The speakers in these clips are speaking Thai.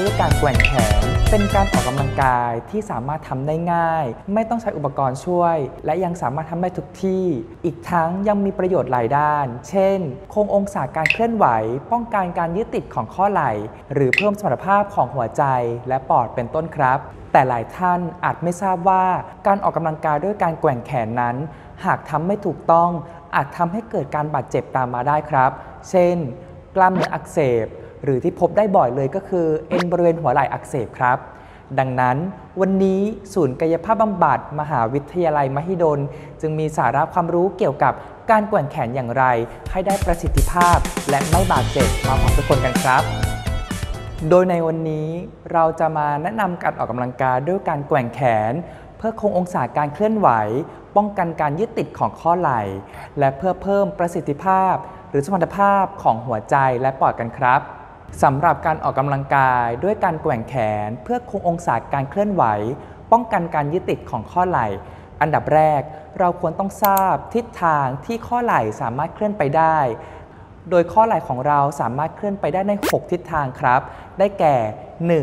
ด้วยการแกว่งแขน เป็นการออกกำลังกายที่สามารถทำได้ง่าย ไม่ต้องใช้อุปกรณ์ช่วย และยังสามารถทำได้ทุกที่ อีกทั้งยังมีประโยชน์หลายด้าน เช่น คงองศาการเคลื่อนไหว ป้องกันการยึดติดของข้อไหล่ หรือเพิ่มสมรรถภาพของหัวใจและปอดเป็นต้นครับ แต่หลายท่านอาจไม่ทราบว่าการออกกำลังกายด้วยการแกว่งแขนนั้น หากทำไม่ถูกต้องอาจทำให้เกิดการบาดเจ็บตามมาได้ครับ เช่น กล้ามเนื้ออักเสบ หรือที่พบได้บ่อยเลยก็คือเอ็นบริเวณหัวไหล่อักเสบครับ ดังนั้นวันนี้ศูนย์กายภาพบำบัดมหาวิทยาลัยมหิดล จึงมีสาระความรู้เกี่ยวกับการแกว่งแขนอย่างไร ให้ได้ประสิทธิภาพ และไม่บาดเจ็บมาฝากทุกคนกันครับ โดยในวันนี้เราจะมาแนะนำการออกกำลังกายด้วยการแกว่งแขน เพื่อคงองศาการเคลื่อนไหว ป้องกันการยึดติดของข้อไหล่ และเพื่อเพิ่มประสิทธิภาพ หรือสมรรถภาพของหัวใจและปอดกันครับ สำหรับการออกกำลังกายด้วยการแกว่งแขน เพื่อคงองศาการเคลื่อนไหว ป้องกันการยึดติดของข้อไหล่ อันดับแรก เราควรต้องทราบทิศทางที่ข้อไหล่สามารถเคลื่อนไปได้ โดยข้อไหล่ของเราสามารถเคลื่อนไปได้ใน 6 ทิศทางครับ ได้แก่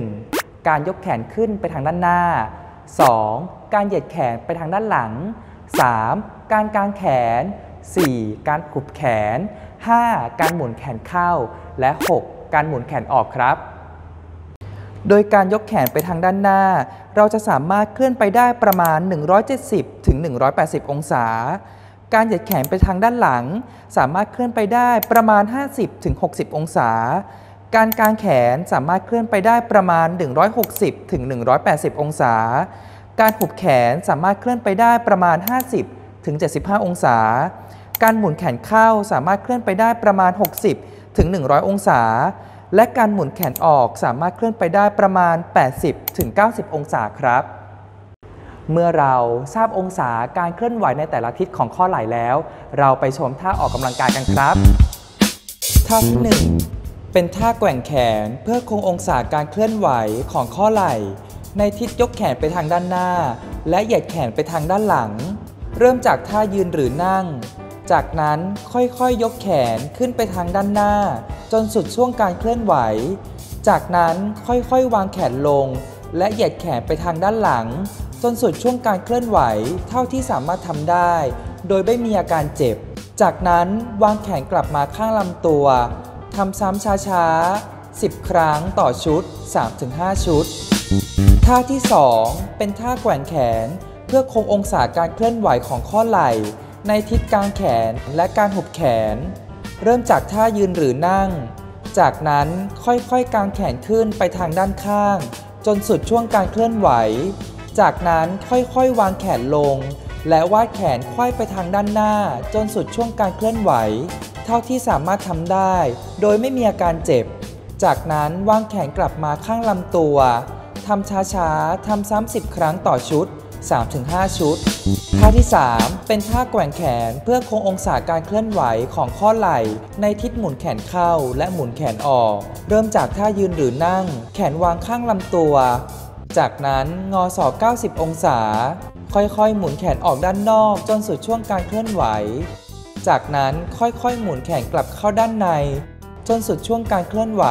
1. การยกแขนขึ้นไปทางด้านหน้า 2. การเหยียดแขนไปทางด้านหลัง 3. การกางแขน 4. การขุบแขน 5. การหมุนแขนเข้า และ 6. การหมุนแขนออกครับ โดยการยกแขนไปทางด้านหน้า เราจะสามารถเคลื่อนไปได้ประมาณ 170ถึง180 องศา การเหยียดแขนไปทางด้านหลัง สามารถเคลื่อนไปได้ประมาณ 50ถึง60 องศา การกางแขนสามารถเคลื่อนไปได้ประมาณ 160ถึง180 องศา การหุบแขนสามารถเคลื่อนไปได้ประมาณ 50ถึง75 องศา การหมุนแขนเข้าสามารถเคลื่อนไปได้ประมาณ 60 ถึง 100 องศา และการหมุนแขนออกสามารถเคลื่อนไปได้ประมาณ 80 ถึง 90 องศาครับ เมื่อเราทราบองศาการเคลื่อนไหวในแต่ละทิศของข้อไหล่แล้ว เราไปชมท่าออกกำลังกายกันครับ ท่าที่ 1 เป็นท่าแกว่งแขนเพื่อคงองศาการเคลื่อนไหวของข้อไหล่ในทิศยกแขนไปทางด้านหน้า และเหยียดแขนไปทางด้านหลัง เริ่มจากท่ายืนหรือนั่ง จากนั้นค่อยๆยยกแขนขึ้นไปทางด้านหน้า จนสุดช่วงการเคลื่อนไหว จากนั้นค่อยๆวางแขนลง และเหยียดแขนไปทางด้านหลัง จนสุดช่วงการเคลื่อนไหวเท่าที่สามารถทำได้ โดยไม่มีอาการเจ็บ จากนั้นวางแขนกลับมาข้างลำตัวทำซ้ำช้าๆ 10 ครั้งต่อชุด 3-5 ชุด ท่าที่ 2 เป็นท่าแกว่งแขน เพื่อคงองศาการเคลื่อนไหวของข้อไหล่ ในทิศกลางแขนและการหุบแขน เริ่มจากท่ายืนหรือนั่ง จากนั้นค่อยๆกางแขนขึ้นไปทางด้านข้าง จนสุดช่วงการเคลื่อนไหว จากนั้นค่อยๆ วางแขนลง และวาดแขนไขว้ไปทางด้านหน้า จนสุดช่วงการเคลื่อนไหว เท่าที่สามารถทำได้ โดยไม่มีอาการเจ็บ จากนั้นวางแขนกลับมาข้างลำตัวทำช้าๆทำซ้ำ10ครั้งต่อชุด 3-5 ชุด ท่าที่ 3 เป็นท่าแกว่งแขนเพื่อคงองศาการเคลื่อนไหวของข้อไหล่ ในทิศหมุนแขนเข้าและหมุนแขนออก เริ่มจากท่ายืนหรือนั่ง แขนวางข้างลำตัว จากนั้นงอศอก 90 องศา ค่อยๆ หมุนแขนออกด้านนอกจนสุดช่วงการเคลื่อนไหว จากนั้นค่อยๆ หมุนแขนกลับเข้าด้านใน จนสุดช่วงการเคลื่อนไหว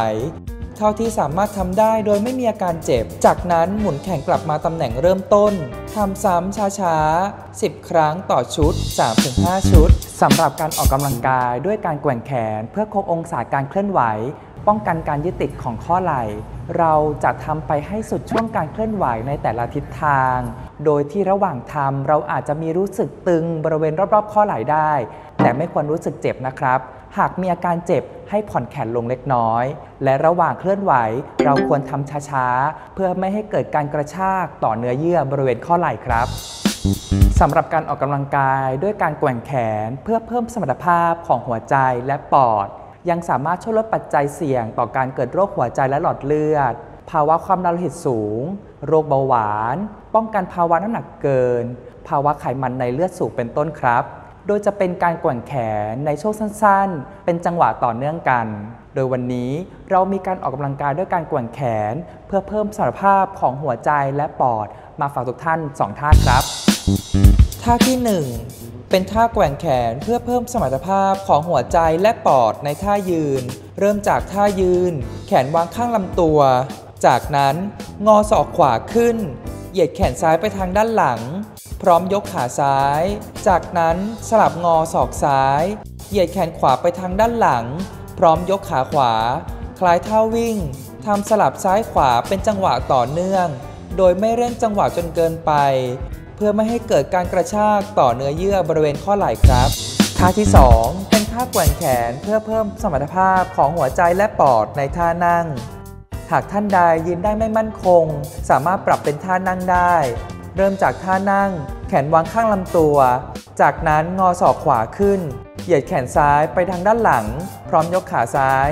เท่าที่สามารถทำได้โดยไม่มีอาการเจ็บ จากนั้นหมุนแขนกลับมาตำแหน่งเริ่มต้นทำซ้ำช้าๆ 10 ครั้งต่อชุด 3-5 ชุดสำหรับการออกกำลังกายด้วยการแกว่งแขน เพื่อคงองศาการเคลื่อนไหว ป้องกันการยึดติดของข้อไหล่ เราจะทำไปให้สุดช่วงการเคลื่อนไหวในแต่ละทิศทาง โดยที่ระหว่างทำเราอาจจะมีรู้สึกตึงบริเวณรอบๆ ข้อไหล่ได้ แต่ไม่ควรรู้สึกเจ็บนะครับ หากมีอาการเจ็บให้ผ่อนแขนลงเล็กน้อย และระหว่างเคลื่อนไหวเราควรทำช้าๆ เพื่อไม่ให้เกิดการกระชากต่อเนื้อเยื่อบริเวณข้อไหล่ครับสำหรับการออกกำลังกายด้วยการแกว่งแขนเพื่อเพิ่มสมรรถภาพของหัวใจและปอด ยังสามารถช่วยลดปัจจัยเสี่ยงต่อการเกิดโรคหัวใจและหลอดเลือด ภาวะความดันโลหิตสูง โรคเบาหวาน ป้องกันภาวะน้ำหนักเกิน ภาวะไขมันในเลือดสูงเป็นต้นครับ โดยจะเป็นการกว่งแขนในช่วงสั้นๆ เป็นจังหวะต่อเนื่องกัน โดยวันนี้เรามีการออกกำลังกายด้วยการกว่งแขน เพื่อเพิ่มสมรรถภาพของหัวใจและปอด มาฝากทุกท่าน 2 ท่าครับ ท่าที่ 1 เป็นท่าแกว่งแขนเพื่อเพิ่มสมรรถภาพของหัวใจและปอดในท่ายืน เริ่มจากท่ายืน แขนวางข้างลำตัว จากนั้นงอศอกขวาขึ้น เหยียดแขนซ้ายไปทางด้านหลัง พร้อมยกขาซ้าย จากนั้นสลับงอศอกซ้าย เหยียดแขนขวาไปทางด้านหลัง พร้อมยกขาขวา คล้ายท่าวิ่งทำสลับซ้ายขวาเป็นจังหวะต่อเนื่อง โดยไม่เร่งจังหวะจนเกินไป เพื่อไม่ให้เกิดการกระชากต่อเนื้อเยื่อบริเวณข้อไหล่ครับท่าที่ 2 เป็นท่าแกว่งแขนเพื่อเพิ่มสมรรถภาพของหัวใจและปอดในท่านั่ง หากท่านใดยืนได้ไม่มั่นคง สามารถปรับเป็นท่านั่งได้ เริ่มจากท่านั่ง แขนวางข้างลำตัว จากนั้นงอศอกขวาขึ้น เหยียดแขนซ้ายไปทางด้านหลัง พร้อมยกขาซ้าย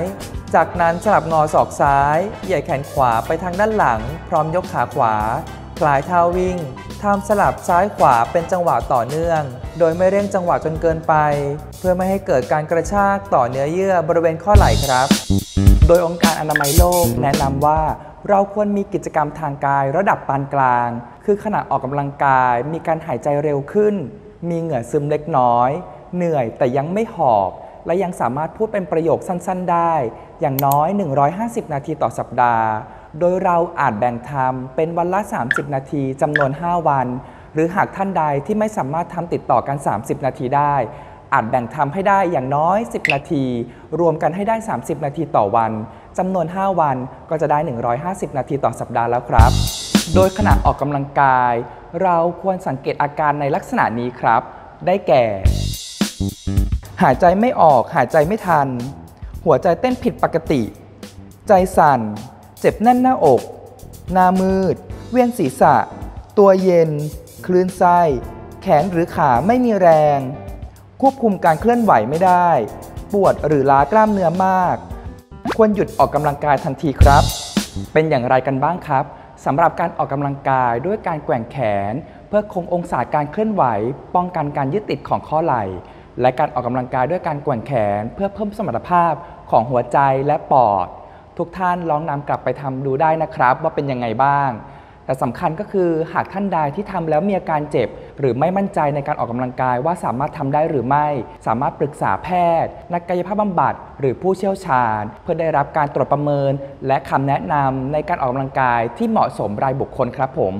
จากนั้นสลับงอศอกซ้าย เหยียดแขนขวาไปทางด้านหลัง พร้อมยกขาขวา คลายท่าวิ่งทำสลับซ้ายขวาเป็นจังหวะต่อเนื่อง โดยไม่เร่งจังหวะจนเกินไป เพื่อไม่ให้เกิดการกระชากต่อเนื้อเยื่อบริเวณข้อไหล่ครับ โดยองค์การอนามัยโลกแนะนำว่า เราควรมีกิจกรรมทางกายระดับปานกลาง คือขณะออกกำลังกาย มีการหายใจเร็วขึ้น มีเหงื่อซึมเล็กน้อย เหนื่อยแต่ยังไม่หอบ และยังสามารถพูดเป็นประโยคสั้นๆ ได้ อย่างน้อย 150 นาทีต่อสัปดาห์ โดยเราอาจแบ่งทำเป็นวันละ 30 นาทีจำนวน 5 วัน หรือหากท่านใดที่ไม่สามารถทำติดต่อกัน 30 นาทีได้อาจแบ่งทำให้ได้อย่างน้อย 10 นาที รวมกันให้ได้ 30 นาทีต่อวัน จำนวน 5 วันก็จะได้ 150 นาทีต่อสัปดาห์แล้วครับ โดยขณะออกกำลังกาย เราควรสังเกตอาการในลักษณะนี้ครับ ได้แก่ หายใจไม่ออก หายใจไม่ทัน หัวใจเต้นผิดปกติ ใจสั่น เจ็บแน่นหน้าอก หน้ามืด เวียนศีรษะ ตัวเย็น คลื่นไส้ แขนหรือขาไม่มีแรง ควบคุมการเคลื่อนไหวไม่ได้ ปวดหรือล้ากล้ามเนื้อมาก ควรหยุดออกกำลังกายทันทีครับ เป็นอย่างไรกันบ้างครับสำหรับการออกกำลังกายด้วยการแกว่งแขน เพื่อคงองศาการเคลื่อนไหว ป้องกันการยึดติดของข้อไหล่ และการออกกำลังกายด้วยการแกว่งแขน เพื่อเพิ่มสมรรถภาพของหัวใจและปอด ทุกท่านลองนำกลับไปทำดูได้นะครับ ว่าเป็นยังไงบ้าง แต่สำคัญก็คือหากท่านใดที่ทำแล้วมีอาการเจ็บ หรือไม่มั่นใจในการออกกำลังกายว่าสามารถทำได้หรือไม่ สามารถปรึกษาแพทย์ นักกายภาพบำบัด หรือผู้เชี่ยวชาญ เพื่อได้รับการตรวจประเมิน และคำแนะนำในการออกกำลังกายที่เหมาะสมรายบุคคลครับผม